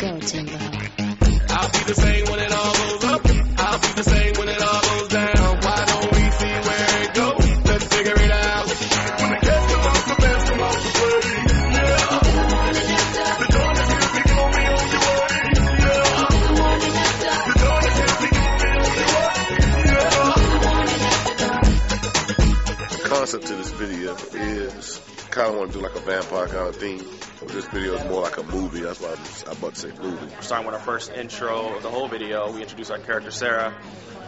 Go, Timbo. I'll be the same when it all goes up. I'll be the same when it all goes down. Why don't we see where it goes? Let's figure it out. When the cats come out, the bands come out to play. Yeah. The dawn is here, we gon' be on your way. Yeah. The dawn is here, we gon' be on your way. Yeah. The concept to this video is kind of want to do like a vampire kind of theme. But this video is more like a movie. That's why I'm, I'm about to say movie. starting with our first intro of the whole video. We introduce our character Sarah,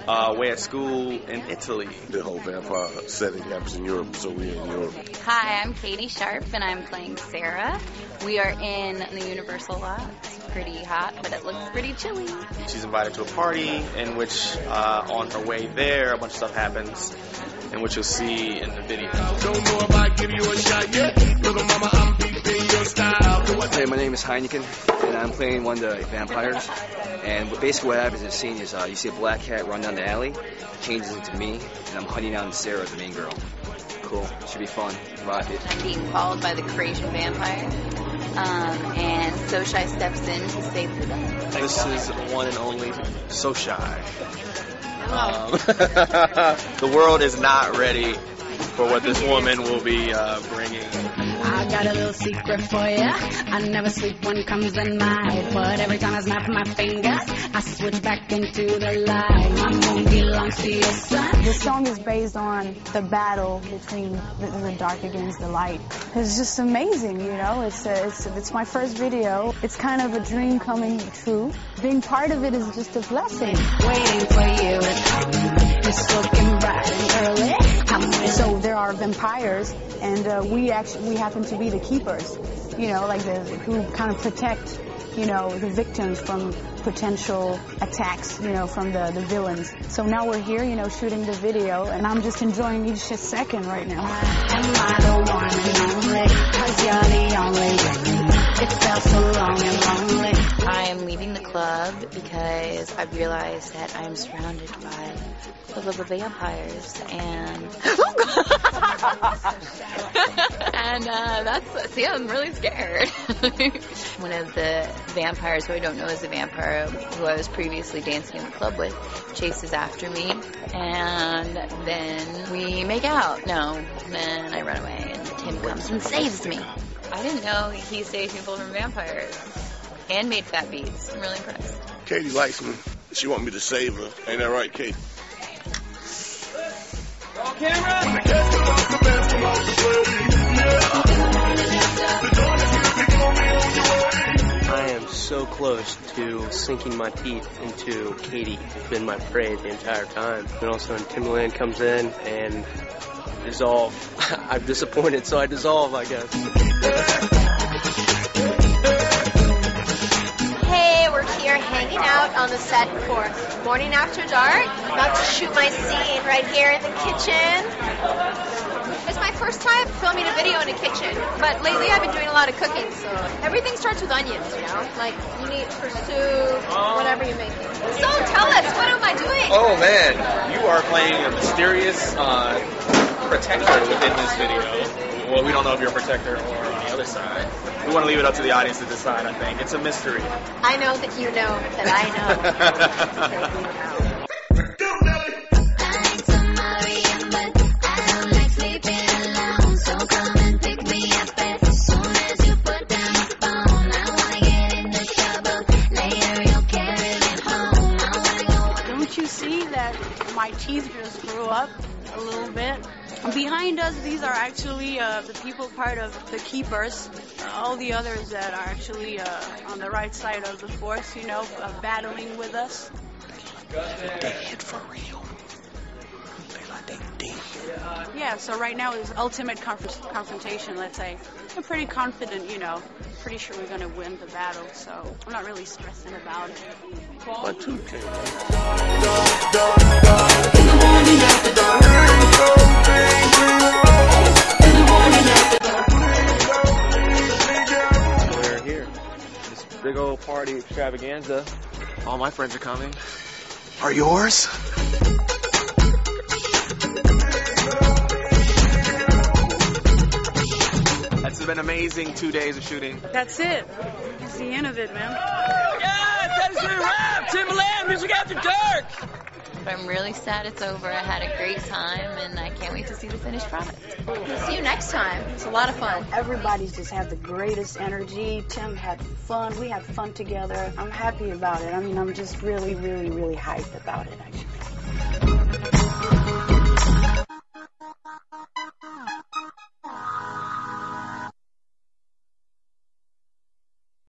uh, way at school in Italy. The whole vampire setting happens in Europe, so we're in Europe. Hi, I'm Kati Sharp, and I'm playing Sarah. We are in the Universal lot. It's pretty hot, but it looks pretty chilly. She's invited to a party in which, uh, on her way there, a bunch of stuff happens, in which you'll see in the video. Don't know if I give you a shot yet. Little mama, I'm beating your style. Do what Hey, my name is Heineken, and I'm playing one of the vampires. And basically, what happens in the scene is uh, you see a black cat run down the alley, changes into me, and I'm hunting down Sarah, the main girl. Cool. Should be fun. Rock it. I'm being followed by the Croatian vampire, um, and SoShy steps in to save the day. This is one and only SoShy. Um, the world is not ready for what this woman will be uh, bringing. I got a little secret for ya. I never sleep when comes at night. But every time I snap my fingers, I switch back into the light. My moon belongs to your sun. The song is based on the battle between the, the dark against the light. It's just amazing, you know. It's, a, it's it's my first video. It's kind of a dream coming true. Being part of it is just a blessing. Waiting for you. It's looking uh, we actually we happen to be the keepers. You know, like the who kind of protect, you know, the victims from potential attacks, you know, from the, the villains. So now we're here, you know, shooting the video, and I'm just enjoying each second right now. Am I the one and only? Cause you're the only. It felt so long and lonely. I am leaving the club because I've realized that I am surrounded by the the vampires and and uh, that's see I'm really scared. One of the vampires who I don't know is a vampire who I was previously dancing in the club with chases after me and then we make out. No, then I run away and Tim comes and saves me. I didn't know he saved people from vampires and made fat beats. I'm really impressed. Kati likes me. She wants me to save her. Ain't that right, Kati? When the close to sinking my teeth into Kati. It's been my prey the entire time. And also when Timbaland comes in and dissolve. I'm disappointed, so I dissolve, I guess. Hey, we're here hanging out on the set for Morning After Dark. About to shoot my scene right here in the kitchen. My first time filming a video in a kitchen, but lately I've been doing a lot of cooking, so everything starts with onions, you know? Like, you need for soup, whatever you make. So tell us, what am I doing? Oh man, you are playing a mysterious uh, protector within this video. Well, we don't know if you're a protector or on the other side. We want to leave it up to the audience to decide. I think it's a mystery. I know that you know that I know. that you know. Grew up a little bit? Behind us, these are actually uh, the people part of the keepers. Uh, all the others that are actually uh, on the right side of the force, you know, uh, battling with us. They hit for real. Yeah, so right now is ultimate conf- confrontation, let's say. I'm pretty confident, you know. Pretty sure we're gonna win the battle, so I'm not really stressing about it. My tooth came We're here. This big old party extravaganza. All my friends are coming. Are yours? That's been amazing two days of shooting. That's it. It's the end of it, man. Yes, that's the rap. Timbaland, music after dark. But I'm really sad it's over. I had a great time, and I can't wait to see the finished product. We'll see you next time. It's a lot of fun. Everybody's just had the greatest energy. Tim had fun. We had fun together. I'm happy about it. I mean, I'm just really, really, really hyped about it, actually.